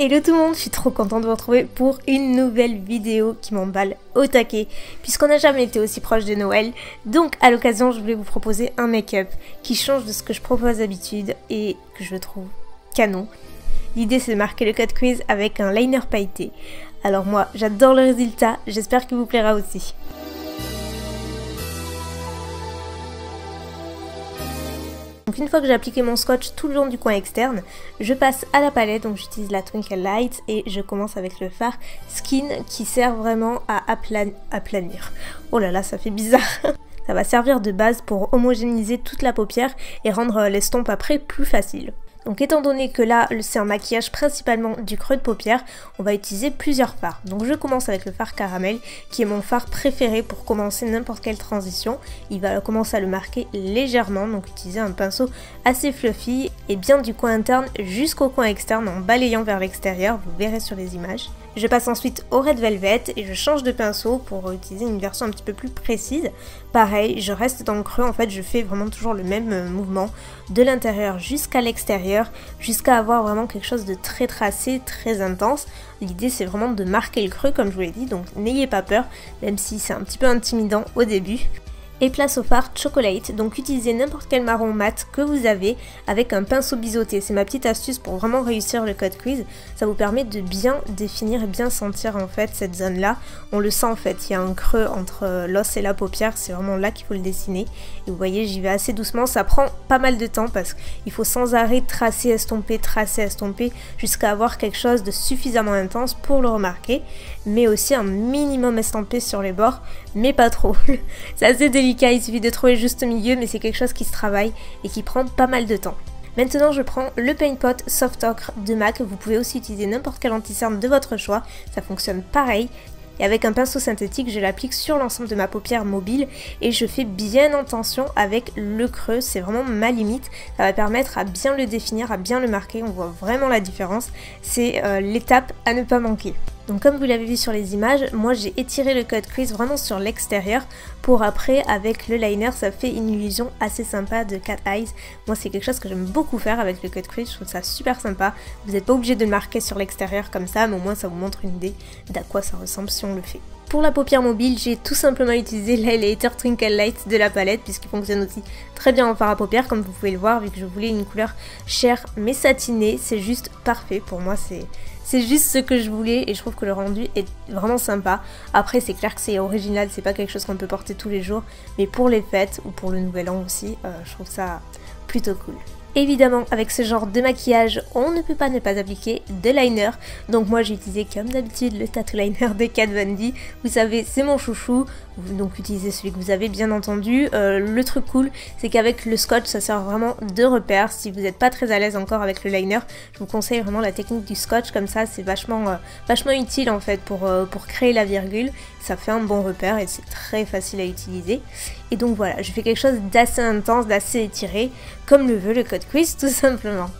Hello tout le monde, je suis trop contente de vous retrouver pour une nouvelle vidéo qui m'emballe au taquet puisqu'on n'a jamais été aussi proche de Noël. Donc à l'occasion, je voulais vous proposer un make-up qui change de ce que je propose d'habitude et que je trouve canon. L'idée c'est de marquer le code quiz avec un liner pailleté. Alors moi, j'adore le résultat, j'espère qu'il vous plaira aussi. Une fois que j'ai appliqué mon scotch tout le long du coin externe, je passe à la palette, donc j'utilise la Twinkle Light et je commence avec le fard Skin qui sert vraiment à aplanir. Oh là là, ça fait bizarre Ça va servir de base pour homogénéiser toute la paupière et rendre l'estompe après plus facile. Donc étant donné que là c'est un maquillage principalement du creux de paupière, on va utiliser plusieurs fards. Donc je commence avec le fard caramel qui est mon fard préféré pour commencer n'importe quelle transition. Il va commencer à le marquer légèrement, donc utiliser un pinceau assez fluffy et bien du coin interne jusqu'au coin externe en balayant vers l'extérieur, vous verrez sur les images. Je passe ensuite au Red Velvet et je change de pinceau pour utiliser une version un petit peu plus précise. Pareil, je reste dans le creux, en fait je fais vraiment toujours le même euh, mouvement de l'intérieur jusqu'à l'extérieur, jusqu'à avoir vraiment quelque chose de très tracé, très intense. L'idée c'est vraiment de marquer le creux comme je vous l'ai dit, donc n'ayez pas peur, même si c'est un petit peu intimidant au début et place au fard chocolate. Donc utilisez n'importe quel marron mat que vous avez avec un pinceau biseauté. C'est ma petite astuce pour vraiment réussir le code quiz. Ça vous permet de bien définir et bien sentir en fait cette zone là. On le sent en fait, il y a un creux entre l'os et la paupière, c'est vraiment là qu'il faut le dessiner. Et vous voyez j'y vais assez doucement, ça prend pas mal de temps parce qu'il faut sans arrêt tracer, estomper, tracer, estomper jusqu'à avoir quelque chose de suffisamment intense pour le remarquer. Mais aussi un minimum estampé sur les bords, mais pas trop. c'est assez il suffit de trouver juste milieu, mais c'est quelque chose qui se travaille et qui prend pas mal de temps. Maintenant, je prends le Paint Pot Soft Ocre de MAC. Vous pouvez aussi utiliser n'importe quel anti-cerne de votre choix. Ça fonctionne pareil. Et avec un pinceau synthétique, je l'applique sur l'ensemble de ma paupière mobile et je fais bien attention avec le creux. C'est vraiment ma limite. Ça va permettre à bien le définir, à bien le marquer. On voit vraiment la différence. C'est euh, l'étape à ne pas manquer. Donc comme vous l'avez vu sur les images, moi j'ai étiré le cut crease vraiment sur l'extérieur pour après avec le liner ça fait une illusion assez sympa de cat eyes. Moi c'est quelque chose que j'aime beaucoup faire avec le cut crease, je trouve ça super sympa. Vous n'êtes pas obligé de le marquer sur l'extérieur comme ça mais au moins ça vous montre une idée d'à quoi ça ressemble si on le fait. Pour la paupière mobile, j'ai tout simplement utilisé l'Highlighter Twinkle Light de la palette puisqu'il fonctionne aussi très bien en fard à paupières comme vous pouvez le voir vu que je voulais une couleur chère mais satinée, c'est juste parfait pour moi, c'est c'est juste ce que je voulais et je trouve que le rendu est vraiment sympa. Après c'est clair que c'est original, c'est pas quelque chose qu'on peut porter tous les jours, mais pour les fêtes ou pour le nouvel an aussi, euh, je trouve ça plutôt cool. Évidemment, avec ce genre de maquillage, on ne peut pas ne pas appliquer de liner. Donc moi j'ai utilisé comme d'habitude le tattoo liner de Kat Von D. Vous savez, c'est mon chouchou. Donc utilisez celui que vous avez bien entendu. Euh, le truc cool, c'est qu'avec le scotch, ça sert vraiment de repère. Si vous n'êtes pas très à l'aise encore avec le liner, je vous conseille vraiment la technique du scotch. Comme ça, c'est vachement, euh, vachement utile en fait pour, euh, pour créer la virgule. Ça fait un bon repère et c'est très facile à utiliser. Et donc voilà, je fais quelque chose d'assez intense, d'assez étiré, comme le veut le code quiz tout simplement.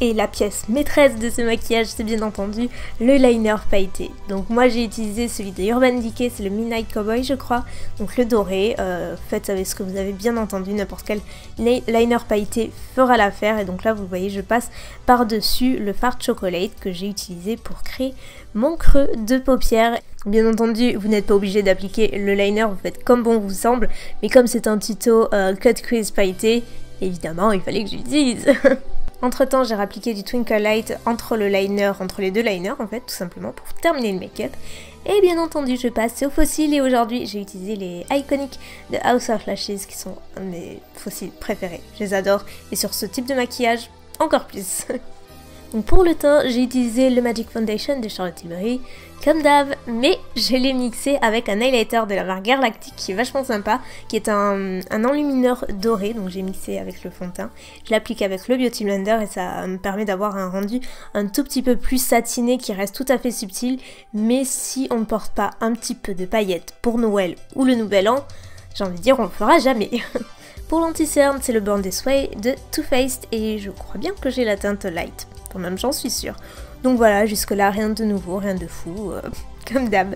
Et la pièce maîtresse de ce maquillage, c'est bien entendu le liner pailleté. Donc moi j'ai utilisé celui de Urban Decay, c'est le Midnight Cowboy je crois. Donc le doré, euh, faites avec ce que vous avez bien entendu, n'importe quel liner pailleté fera l'affaire. Et donc là vous voyez je passe par-dessus le fard chocolate que j'ai utilisé pour créer mon creux de paupière. Bien entendu, vous n'êtes pas obligé d'appliquer le liner, vous faites comme bon vous semble, mais comme c'est un tuto euh, cut crease pailleté, évidemment il fallait que j'utilise. Entre temps, j'ai appliqué du Twinkle Light entre le liner, entre les deux liners en fait, tout simplement pour terminer le make-up. Et bien entendu, je passe aux fossiles et aujourd'hui, j'ai utilisé les Iconic de House of Lashes qui sont mes fossiles préférés. Je les adore et sur ce type de maquillage, encore plus. Donc pour le teint, j'ai utilisé le Magic Foundation de Charlotte Tilbury, comme d'hab, mais je l'ai mixé avec un highlighter de la marque Galactic qui est vachement sympa, qui est un, enlumineur doré, donc j'ai mixé avec le fond de teint. Je l'applique avec le Beauty Blender et ça me permet d'avoir un rendu un tout petit peu plus satiné qui reste tout à fait subtil, mais si on ne porte pas un petit peu de paillettes pour Noël ou le Nouvel An, j'ai envie de dire on le fera jamais. Pour l'anti-cerne, c'est le Born This Way de Too Faced et je crois bien que j'ai la teinte light. Quand même, j'en suis sûre. Donc voilà, jusque-là, rien de nouveau, rien de fou, euh, comme d'hab.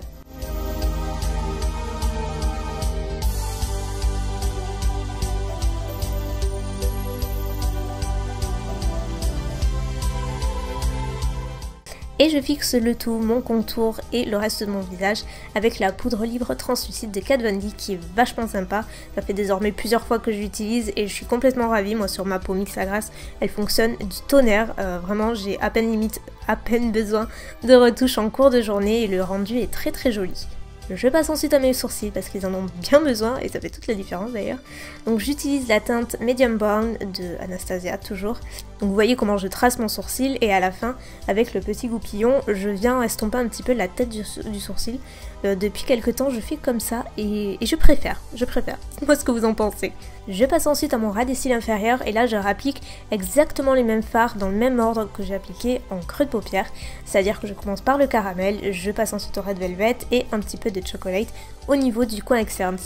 Et je fixe le tout, mon contour et le reste de mon visage avec la poudre libre translucide de Kat Von D qui est vachement sympa. Ça fait désormais plusieurs fois que je l'utilise et je suis complètement ravie. Moi sur ma peau mix à grasse, elle fonctionne du tonnerre. Euh, vraiment j'ai à peine limite, à peine besoin de retouches en cours de journée et le rendu est très très joli. Je passe ensuite à mes sourcils parce qu'ils en ont bien besoin et ça fait toute la différence d'ailleurs. Donc j'utilise la teinte Medium Brown de Anastasia toujours. Donc vous voyez comment je trace mon sourcil et à la fin avec le petit goupillon je viens estomper un petit peu la tête du, sourcil. Euh, depuis quelques temps je fais comme ça et, je préfère, je préfère. Dites-moi ce que vous en pensez. Je passe ensuite à mon ras inférieur et là je rapplique exactement les mêmes fards dans le même ordre que j'ai appliqué en creux de paupière. C'est-à-dire que je commence par le caramel, je passe ensuite au red velvet et un petit peu de chocolate au niveau du coin externe.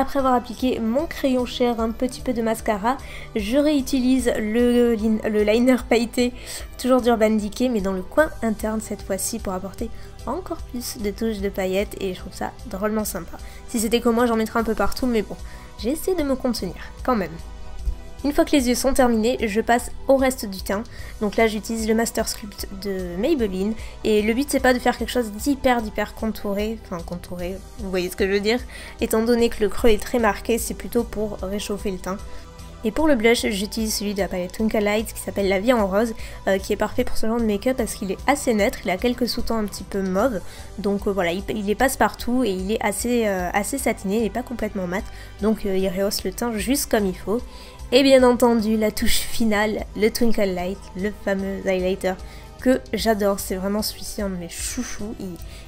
Après avoir appliqué mon crayon cher, un petit peu de mascara, je réutilise le, liner pailleté, toujours d'Urban Decay, mais dans le coin interne cette fois-ci pour apporter encore plus de touches de paillettes et je trouve ça drôlement sympa. Si c'était comme moi, j'en mettrais un peu partout, mais bon, j'essaie de me contenir quand même. Une fois que les yeux sont terminés, je passe au reste du teint. Donc là j'utilise le Master Sculpt de Maybelline et le but c'est pas de faire quelque chose d'hyper d'hyper contouré, enfin contouré, vous voyez ce que je veux dire, étant donné que le creux est très marqué, c'est plutôt pour réchauffer le teint. Et pour le blush, j'utilise celui de la palette Twinkle Light qui s'appelle La Vie en Rose, euh, qui est parfait pour ce genre de make-up parce qu'il est assez neutre, il a quelques sous-tons un petit peu mauve, donc euh, voilà, il, il, passe partout et il est assez, euh, assez satiné, il n'est pas complètement mat, donc il rehausse le teint juste comme il faut. Et bien entendu, la touche finale, le Twinkle Light, le fameux highlighter que j'adore. C'est vraiment celui-ci un de mes chouchous.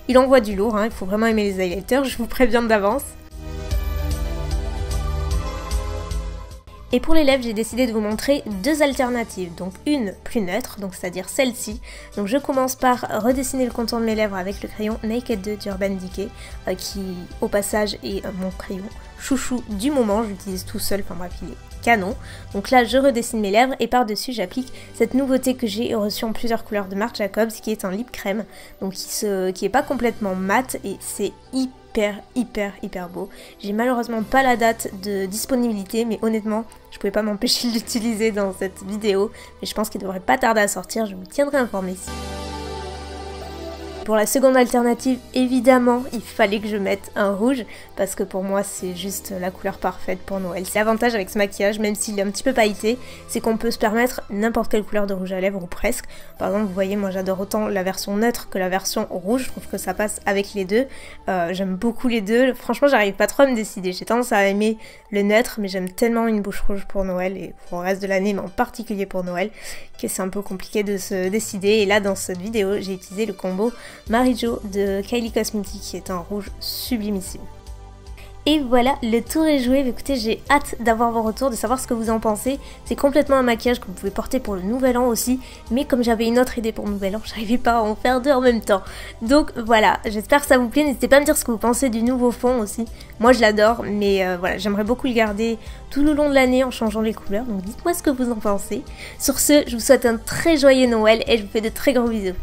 Il, envoie du lourd, hein. il faut vraiment aimer les highlighters, je vous préviens d'avance. Et pour les lèvres, j'ai décidé de vous montrer deux alternatives. Donc une plus neutre, donc c'est-à-dire celle-ci. Donc je commence par redessiner le contour de mes lèvres avec le crayon Naked 2 d'Urban Decay, euh, qui au passage est mon crayon chouchou du moment. J'utilise tout seul, enfin bref, il canon. Donc là, je redessine mes lèvres et par-dessus, j'applique cette nouveauté que j'ai reçue en plusieurs couleurs de Marc Jacobs, qui est un lip crème, donc qui, est pas complètement mat et c'est hyper hyper hyper beau. J'ai malheureusement pas la date de disponibilité mais honnêtement je pouvais pas m'empêcher de l'utiliser dans cette vidéo mais je pense qu'il devrait pas tarder à sortir, je vous tiendrai informé. Pour la seconde alternative, évidemment, il fallait que je mette un rouge, parce que pour moi, c'est juste la couleur parfaite pour Noël. C'est l'avantage avec ce maquillage, même s'il est un petit peu pailleté, c'est qu'on peut se permettre n'importe quelle couleur de rouge à lèvres ou presque. Par exemple, vous voyez, moi j'adore autant la version neutre que la version rouge, je trouve que ça passe avec les deux. Euh, j'aime beaucoup les deux, franchement, j'arrive pas trop à me décider. J'ai tendance à aimer le neutre, mais j'aime tellement une bouche rouge pour Noël, et pour le reste de l'année, mais en particulier pour Noël, que c'est un peu compliqué de se décider. Et là, dans cette vidéo, j'ai utilisé le combo Marie-Jo de Kylie Cosmetics qui est un rouge sublimissime. Et voilà, le tour est joué. Écoutez, j'ai hâte d'avoir vos retours, de savoir ce que vous en pensez. C'est complètement un maquillage que vous pouvez porter pour le nouvel an aussi. Mais comme j'avais une autre idée pour le nouvel an, j'arrivais pas à en faire deux en même temps. Donc voilà, j'espère que ça vous plaît. N'hésitez pas à me dire ce que vous pensez du nouveau fond aussi. Moi je l'adore, mais euh, voilà, j'aimerais beaucoup le garder tout le long de l'année en changeant les couleurs. Donc dites-moi ce que vous en pensez. Sur ce, je vous souhaite un très joyeux Noël et je vous fais de très gros bisous.